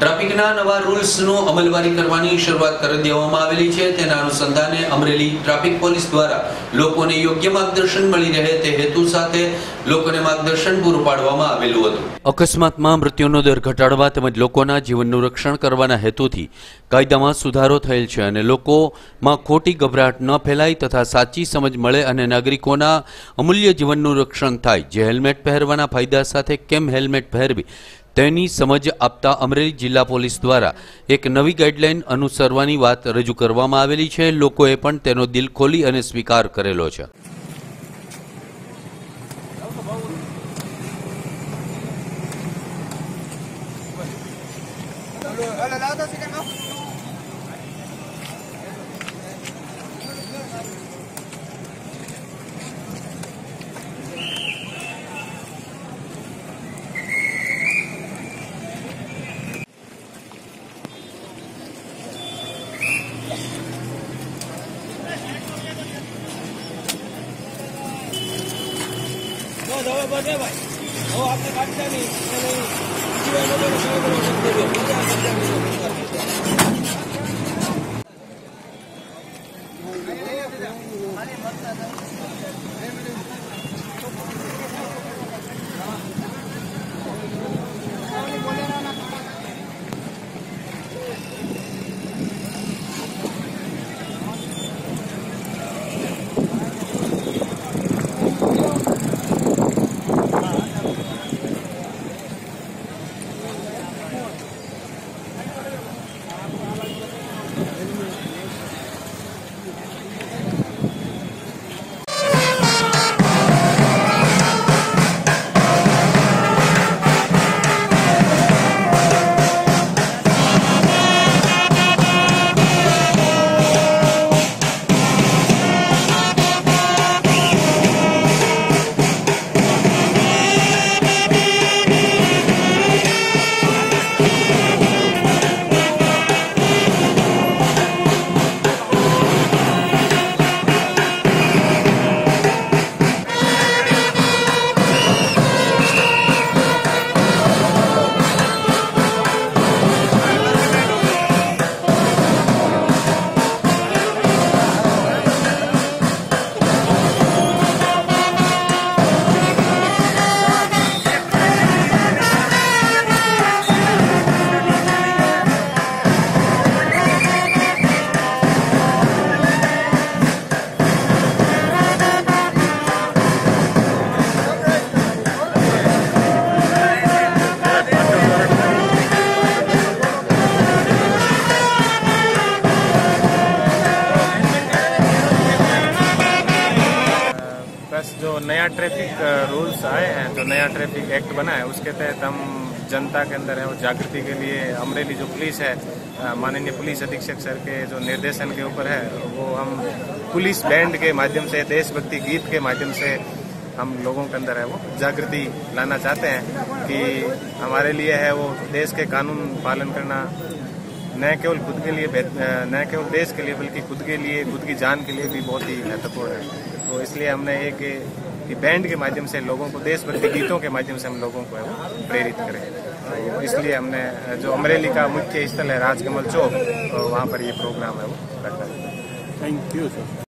ટ્રાફિકના નવા રૂલ્સનું અમલવારી કરવાની શરૂઆત કરી દેવામાં આવેલી છે. તેના અનુસંધાને અમરેલી ટ્રાફિક પોલીસ દ્વારા લોકોને યોગ્ય માર્ગદર્શન મળી રહે તે હેતુ સાથે લોકોને માર્ગદર્શન પૂરું પાડવામાં આવેલું હતું. અકસ્માતમાં મૃત્યુનો દર ઘટાડવા તેમજ લોકોના જીવનનું રક્ષણ કરવાના હેતુથી કાયદામાં સુધારો થયેલ છે અને લોકોમાં ખોટી ગભરાટ ન ફેલાય તથા સાચી સમજ મળે અને નાગરિકોના અમૂલ્ય જીવનનું રક્ષણ થાય. જે હેલ્મેટ પહેરવાના ફાયદા સાથે કેમ હેલ્મેટ પહેરવી તેની સમજ આપતા અમરેલી જિલ્લા પોલીસ દ્વારા એક નવી ગાઈડલાઈન અનુસરવાની વાત રજૂ કરવામાં આવેલી છે. લોકોએ પણ તેનો દિલ ખોલી અને સ્વીકાર કરેલો છે. હવે બધે ભાઈ હવે આપણે કાઢતા નહીં એટલે બીજી बस जो नया ट्रैफ़िक रूल्स आए हैं, जो नया ट्रैफ़िक एक्ट बना है, उसके तहत हम जनता के अंदर है वो जागृति के लिए अमरेली जो पुलिस है माननीय पुलिस अधीक्षक सर के जो निर्देशन के ऊपर है, वो हम पुलिस बैंड के माध्यम से, देशभक्ति गीत के माध्यम से हम लोगों के अंदर है वो जागृति लाना चाहते हैं कि हमारे लिए है वो देश के कानून पालन करना, न केवल खुद के लिए न केवल देश के लिए, बल्कि खुद के लिए, खुद की जान के लिए भी बहुत ही महत्वपूर्ण है। तो इसलिए हमने एक बैंड के माध्यम से लोगों को, देशभक्ति गीतों के माध्यम से हम लोगों को प्रेरित करें। तो इसलिए हमने, जो अमरेली का मुख्य स्थल है राजकमल चौक तो वहाँ पर ये प्रोग्राम है वो रखा थैंक यू सर